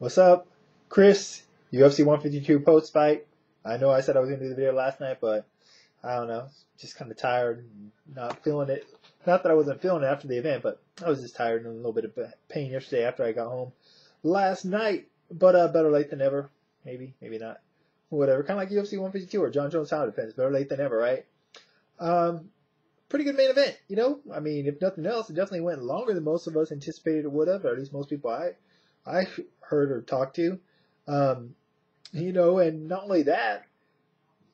What's up, Chris? UFC 152 post fight. I know I said I was gonna do the video last night, but I don't know, just kind of tired, and not feeling it. Not that I wasn't feeling it after the event, but I was just tired and a little bit of pain yesterday after I got home last night. But uh, better late than never. Maybe, maybe not. Whatever. Kind of like UFC 152 or Jon Jones title defense. Better late than never, right? Um, pretty good main event, you know. I mean, if nothing else, it definitely went longer than most of us anticipated it would have, or at least most people I I heard or talked to. Um, you know, and not only that,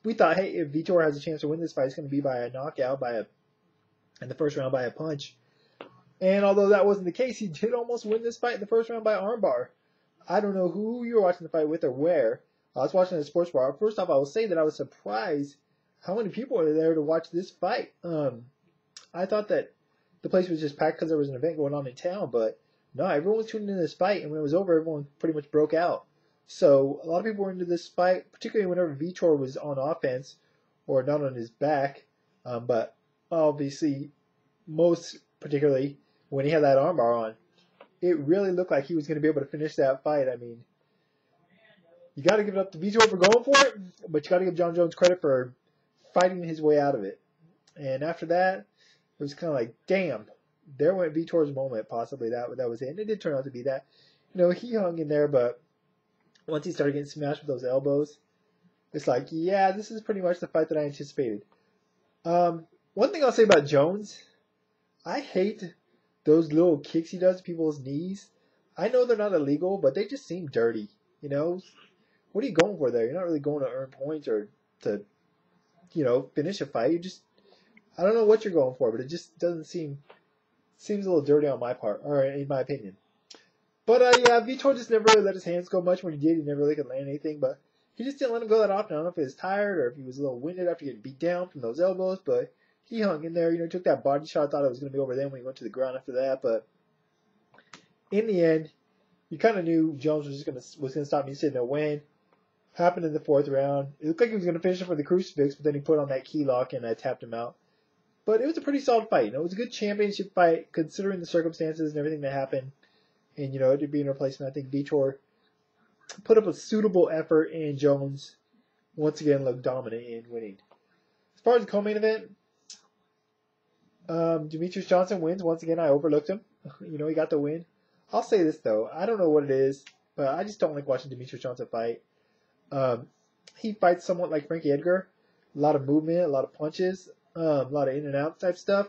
we thought, hey, if Vitor has a chance to win this fight, it's going to be by a knockout, by a in the first round by a punch. And although that wasn't the case, he did almost win this fight in the first round by armbar. I don't know who you were watching the fight with or where. I was watching the sports bar. First off, I will say that I was surprised how many people were there to watch this fight. Um, I thought that the place was just packed because there was an event going on in town, but no, everyone was tuning in this fight, and when it was over, everyone pretty much broke out. So a lot of people were into this fight, particularly whenever Vitor was on offense or not on his back. Um, but obviously, most particularly when he had that armbar on, it really looked like he was going to be able to finish that fight. I mean, you got to give it up to Vitor for going for it, but you got to give Jon Jones credit for fighting his way out of it. And after that, it was kind of like, damn, there went Vitor's moment. Possibly that that was it. And it did turn out to be that. You know, he hung in there, but once he started getting smashed with those elbows, it's like, yeah, this is pretty much the fight that I anticipated. Um, one thing I'll say about Jones, I hate those little kicks he does to people's knees. I know they're not illegal, but they just seem dirty. You know, what are you going for there? You're not really going to earn points or to, you know, finish a fight. You just, I don't know what you're going for, but it just doesn't seem seems a little dirty on my part, or in my opinion. But uh, yeah, Vitor just never really let his hands go much. When he did, he never really could land anything. But he just didn't let him go that often. I don't know if he was tired or if he was a little winded after getting beat down from those elbows. But he hung in there. You know, took that body shot. Thought it was going to be over then when he went to the ground after that. But in the end, you kind of knew Jones was just going to was going to stop me sitting there win. Happened in the fourth round. It looked like he was going to finish it for the crucifix, but then he put on that key lock and I tapped him out. But it was a pretty solid fight. You know, it was a good championship fight considering the circumstances and everything that happened. And you know, it'd being a replacement, I think Vitor put up a suitable effort, and Jones once again looked dominant in winning. As far as the co-main event, um, Demetrious Johnson wins once again. I overlooked him. you know, he got the win. I'll say this though, I don't know what it is, but I just don't like watching Demetrious Johnson fight. Um, he fights somewhat like Frankie Edgar, a lot of movement, a lot of punches um, a lot of in and out type stuff,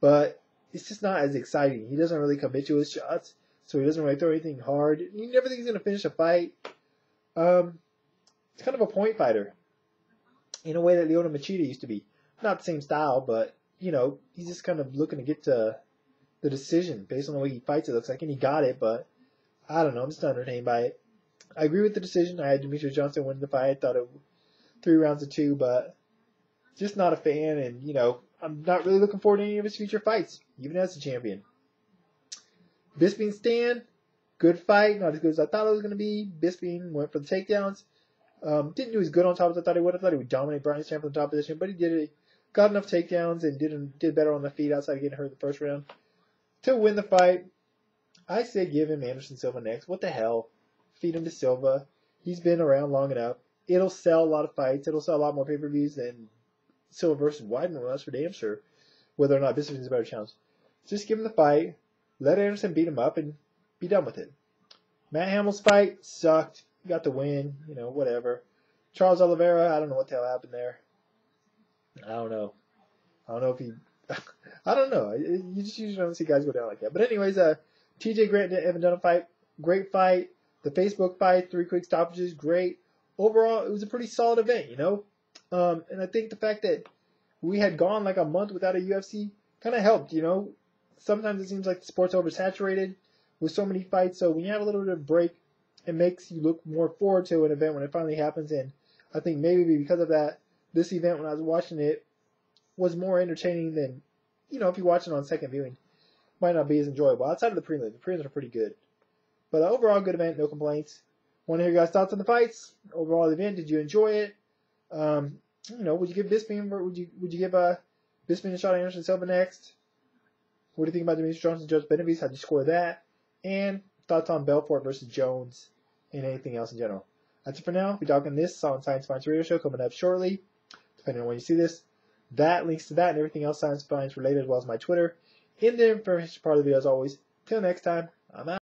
but it's just not as exciting. He doesn't really commit to his shots, so he doesn't really throw anything hard. You never think he's going to finish a fight. Um, it's kind of a point fighter in a way that Lyoto Machida used to be. Not the same style, but you know, he's just kind of looking to get to the decision based on the way he fights. It looks like, and he got it, but I don't know. I'm just not entertained by it. I agree with the decision. I had Demetrious Johnson win the fight. I thought it three rounds of two, but just not a fan, and you know, I'm not really looking forward to any of his future fights, even as a champion. Bisping Stann, good fight, not as good as I thought it was going to be. Bisping went for the takedowns. Um, didn't do as good on top as I thought he would. I thought he would dominate Brian Stann from the top position, but he did it. Got enough takedowns and did did better on the feet outside of getting hurt in the first round to win the fight. I say give him Anderson Silva next. What the hell? Feed him to Silva. He's been around long enough. It'll sell a lot of fights. It'll sell a lot more pay per views than Silva versus Weidman, well, that's for damn sure. Whether or not Bisping is a better challenge. Just give him the fight, let Anderson beat him up, and be done with it. Matt Hamill's fight sucked. He got the win, you know, whatever. Charles Oliveira, I don't know what the hell happened there. I don't know. I don't know if he. I don't know. You just usually don't see guys go down like that. But anyways, uh, T.J. Grant and Evan Dunham fight, great fight. The Facebook fight, three quick stoppages, great. Overall, it was a pretty solid event. You know, um, and I think the fact that we had gone like a month without a UFC kind of helped, you know. Sometimes it seems like the sport's oversaturated with so many fights, so when you have a little bit of break, it makes you look more forward to an event when it finally happens. And I think maybe because of that, this event when I was watching it was more entertaining than, you know, if you watch it on second viewing, might not be as enjoyable. Outside of the prelims, the prelims are pretty good. But overall, good event, no complaints. Want to hear your guys' thoughts on the fights? Overall event, did you enjoy it? Um, you know, would you give Bisping? Would you would you give uh, Bisping a shot at Anderson Silva next? What do you think about Demetrious Johnson, Joseph Benavidez? How'd you score that? And thoughts on Belfort versus Jones? and anything else in general. That's it for now. We're talking this on Science of Violence Radio Show coming up shortly, depending on when you see this. That links to that and everything else Science of Violence related, as well as my Twitter, in the information part of the video as always. Till next time, I'm out.